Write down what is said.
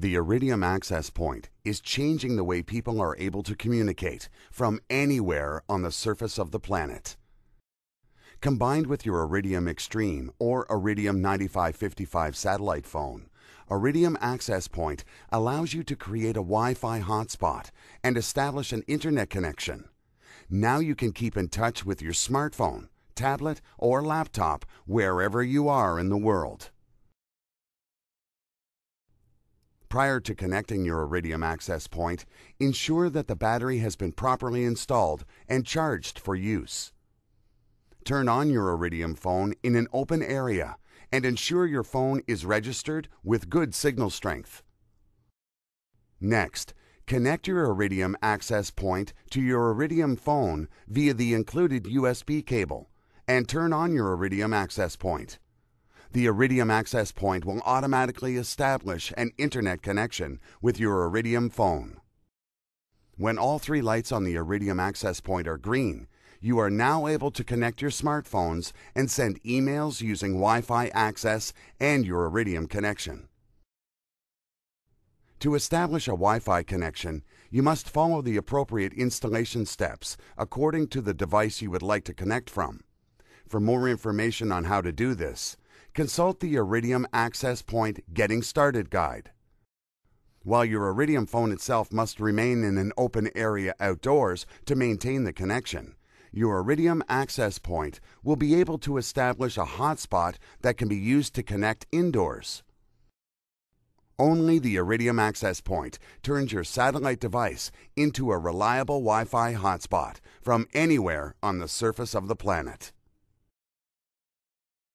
The Iridium AxcessPoint is changing the way people are able to communicate from anywhere on the surface of the planet. Combined with your Iridium Extreme or Iridium 9555 satellite phone, Iridium AxcessPoint allows you to create a Wi Fi hotspot and establish an internet connection. Now you can keep in touch with your smartphone, tablet, or laptop wherever you are in the world. Prior to connecting your Iridium AxcessPoint, ensure that the battery has been properly installed and charged for use. Turn on your Iridium phone in an open area and ensure your phone is registered with good signal strength. Next, connect your Iridium AxcessPoint to your Iridium phone via the included USB cable and turn on your Iridium AxcessPoint the Iridium AxcessPoint will automatically establish an internet connection with your Iridium phone. When all three lights on the Iridium AxcessPoint are green, you are now able to connect your smartphones and send emails using Wi Fi access and your Iridium connection. To establish a Wi Fi connection, you must follow the appropriate installation steps according to the device you would like to connect from. For more information on how to do this, consult the Iridium AxcessPoint Getting Started Guide. While your Iridium phone itself must remain in an open area outdoors to maintain the connection, your Iridium AxcessPoint will be able to establish a hotspot that can be used to connect indoors. Only the Iridium AxcessPoint turns your satellite device into a reliable Wi Fi hotspot from anywhere on the surface of the planet.